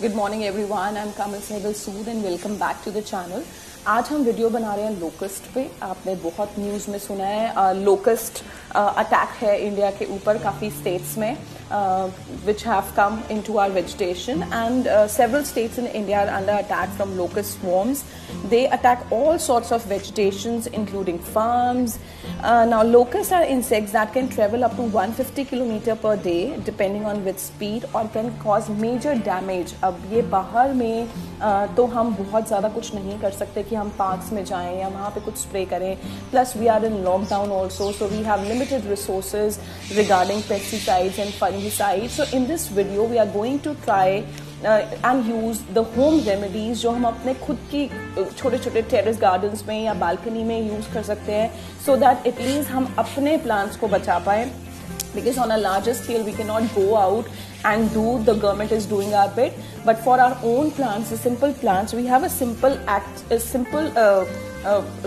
Good morning everyone I am Kamal Sehgal Sood and welcome back to the channel आज हम video बना रहे हैं लोकस्ट पे। आपने बहुत न्यूज़ में सुना है लोकस्ट अटैक है इंडिया के ऊपर काफ़ी स्टेट्स में। which have come in to our vegetation and several states in India are under attack from locust swarms they attack all sorts of vegetations including farms uh, now locusts are insects that can travel up to 150 km per day depending on which speed or can cause major damage अब ये बाहर में uh, तो हम बहुत ज़्यादा कुछ नहीं कर सकते कि हम पार्क्स में जाएं या वहाँ पे कुछ स्प्रे करें plus we are in lockdown also so we have limited resources regarding pesticides and fungicide so in this video we are going to try and use the home remedies जो हम अपने खुद की छोटे छोटे टेरिस गार्डन्स में या balcony में यूज़ कर सकते हैं सो दैट एटलीस्ट हम अपने प्लांट्स को बचा पाए. Because on a larger scale we can not go out and do the government is doing our bet but for our own plants simple plants we have a simple act simple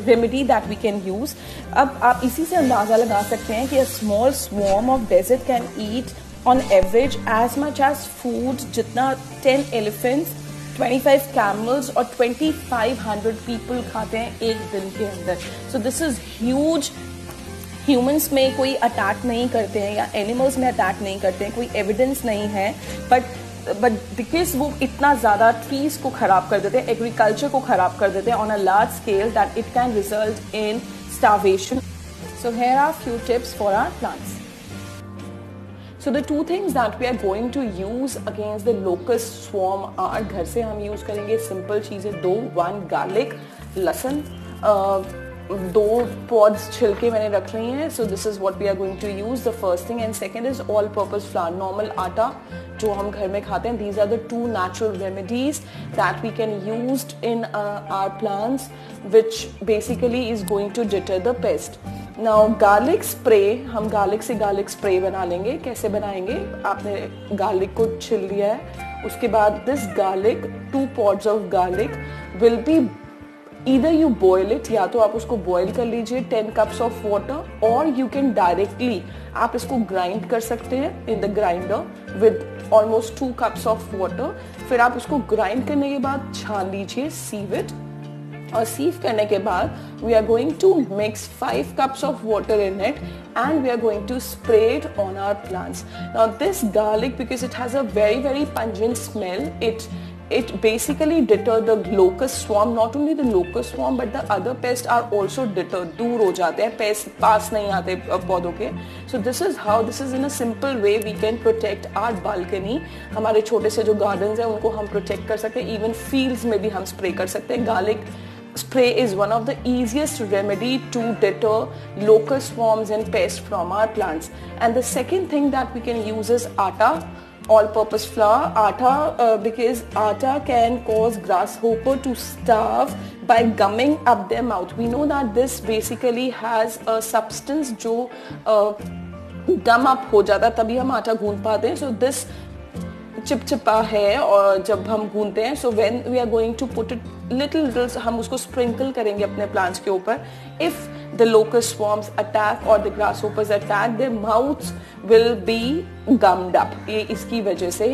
remedy that we can use अब आप इसी से अंदाज़ा लगा सकते हैं कि a small swarm of desert can eat on average, as much as food जितना 10 elephants 25 camels और 2500 people खाते हैं एक दिन के अंदर so this is huge humans में कोई अटैक नहीं करते हैं या एनिमल्स में अटैक नहीं करते हैं कोई एविडेंस नहीं है बट बट बिकॉज़ वो इतना ज़्यादा ट्रीज को ख़राब कर देते हैं एग्रीकल्चर को ख़राब कर देते हैं on a large scale that it can result in starvation so here are few tips for our plants So the two things that we are going to use against the locust swarm are घर से हम use करेंगे simple चीज़ें दो one garlic लहसुन uh, दो pods छिलके मैंने रख रही हैं so this is what we are going to use the first thing and second is all purpose flour normal आटा जो हम घर में खाते हैं. These are the two natural remedies that we can use in our plants which basically is going to deter the pest now garlic spray हम garlic से garlic spray बना लेंगे। कैसे बनाएँगे? आपने गार्लिक को छिल लिया है। उसके बाद this garlic two pots of garlic will be either you boil it या तो आप उसको बॉयल कर लीजिए टेन कप्स ऑफ़ वाटर और यू कैन डायरेक्टली आप इसको ग्राइंड कर सकते हैं in the grinder with almost two cups of water फिर आप उसको ग्राइंड करने के बाद छान लीजिए सीव इट और सीव करने के बाद we are going to mix five cups of water in it and we are going to spray it on our plants now this garlic because it has a very very pungent smell it it basically deter the locust swarm. Not only the locust swarm, but the other pests are also deterred दूर हो जाते हैं paste पास नहीं आते पौधों के। So this is how this is in a simple way we can protect our balcony हमारे छोटे से जो गार्डन हैं, उनको हम प्रोटेक्ट कर सकते हैं। इवन फील्ड्स में भी हम स्प्रे कर सकते हैं। Garlic spray is one of the easiest remedy to deter locust swarms and pests from our plants and the second thing that we can use is atta all-purpose flour, atta, uh, because atta can cause grasshopper to starve by gumming up their mouth. We know that this basically has a substance जो uh, gum up हो जाता तभी हम आटा गूंद पाते हैं. चिपचिपा है और जब हम गूंदते हैं so when we are going to put it little little हम उसको स्प्रिंकल करेंगे अपने प्लांट्स के ऊपर if the locust swarms attack और the grasshoppers attack their mouths will be gummed up ये इसकी वजह से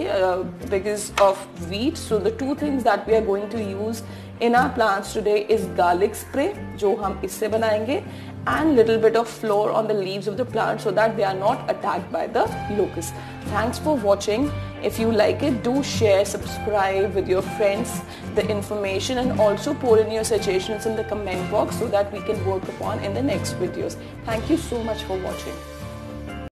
because of wheat so the two things that we are going to use in our plants today is garlic spray, जो हम इससे बनाएँगे, and little bit of flour on the leaves of the plant so that they are not attacked by the locust. Thanks for watching. If you like it, do share, subscribe with your friends the information and also pour in your suggestions in the comment box so that we can work upon in the next videos. Thank you so much for watching.